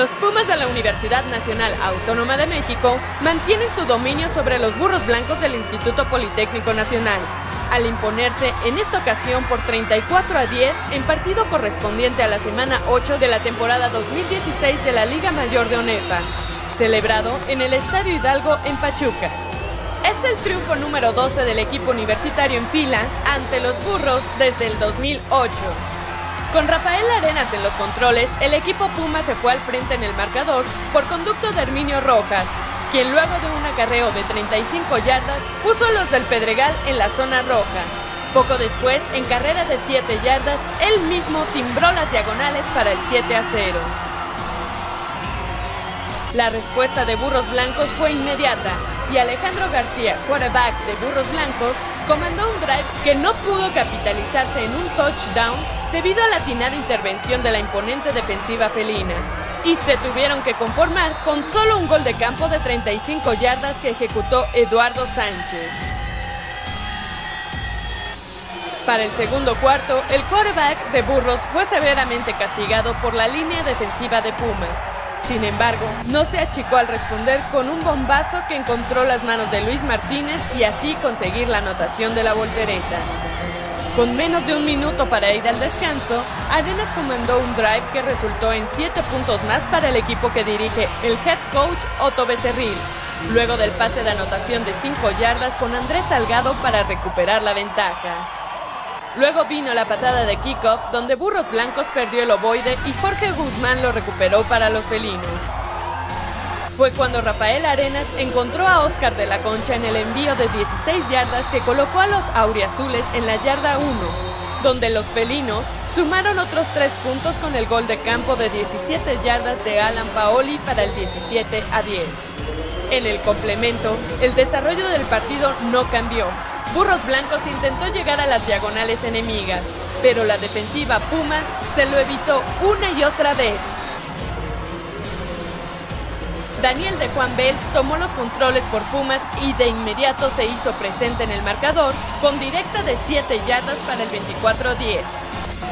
de la Universidad Nacional Autónoma de México mantienen su dominio sobre los burros blancos del Instituto Politécnico Nacional, al imponerse en esta ocasión por 34 a 10 en partido correspondiente a la semana 8 de la temporada 2016 de la Liga Mayor de ONEFA, celebrado en el Estadio Hidalgo en Pachuca. Es el triunfo número 12 del equipo universitario en fila ante los burros desde el 2008. Con Rafael Arenas en los controles, el equipo Puma se fue al frente en el marcador por conducto de Herminio Rojas, quien luego de un acarreo de 35 yardas puso los del Pedregal en la zona roja. Poco después, en carrera de 7 yardas, él mismo timbró las diagonales para el 7 a 0. La respuesta de Burros Blancos fue inmediata y Alejandro García, quarterback de Burros Blancos, comandó un drive que no pudo capitalizarse en un touchdown debido a la atinada intervención de la imponente defensiva felina y se tuvieron que conformar con solo un gol de campo de 35 yardas que ejecutó Eduardo Sánchez. Para el segundo cuarto, el quarterback de Burros fue severamente castigado por la línea defensiva de Pumas. Sin embargo, no se achicó al responder con un bombazo que encontró las manos de Luis Martínez y así conseguir la anotación de la voltereta. Con menos de un minuto para ir al descanso, Arenas comandó un drive que resultó en 7 puntos más para el equipo que dirige el head coach Otto Becerril, luego del pase de anotación de 5 yardas con Andrés Salgado para recuperar la ventaja. Luego vino la patada de kickoff donde Burros Blancos perdió el ovoide y Jorge Guzmán lo recuperó para los felinos fue cuando Rafael Arenas encontró a Oscar de la Concha en el envío de 16 yardas que colocó a los auriazules en la yarda 1, donde los felinos sumaron otros 3 puntos con el gol de campo de 17 yardas de Alan Paoli para el 17 a 10. En el complemento, el desarrollo del partido no cambió. Burros Blancos intentó llegar a las diagonales enemigas, pero la defensiva Puma se lo evitó una y otra vez Daniel de Juan Bels tomó los controles por Pumas y de inmediato se hizo presente en el marcador con directa de 7 yardas para el 24-10.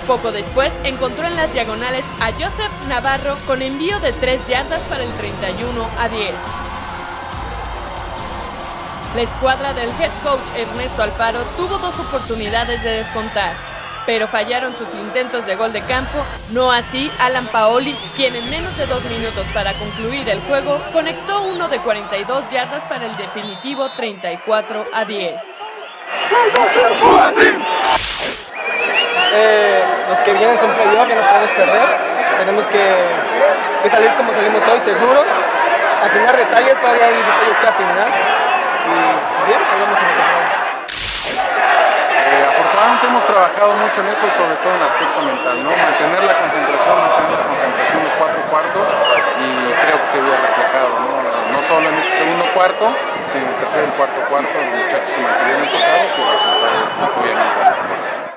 Poco después encontró en las diagonales a Joseph Navarro con envío de 3 yardas para el 31 a 10. La escuadra del head coach Ernesto Alfaro tuvo dos oportunidades de descontar, pero fallaron sus intentos de gol de campo, no así Alan Paoli, quien en menos de dos minutos para concluir el juego conectó uno de 42 yardas para el definitivo 34 a 10. Eh, los que vienen son playoff, ya no podemos perder. Tenemos que, salir como salimos hoy, seguros. Afinar detalles, todavía hay detalles que afinar. Y bien, ahí vamos a hemos trabajado mucho en eso, sobre todo en el aspecto mental. Mantener la concentración, mantener la concentración los cuatro cuartos y creo que se vio reflejado, ¿no? No solo en ese segundo cuarto, sino en el tercer y cuarto cuarto, los muchachos se mantuvieron enfocados y el resultado obviamente.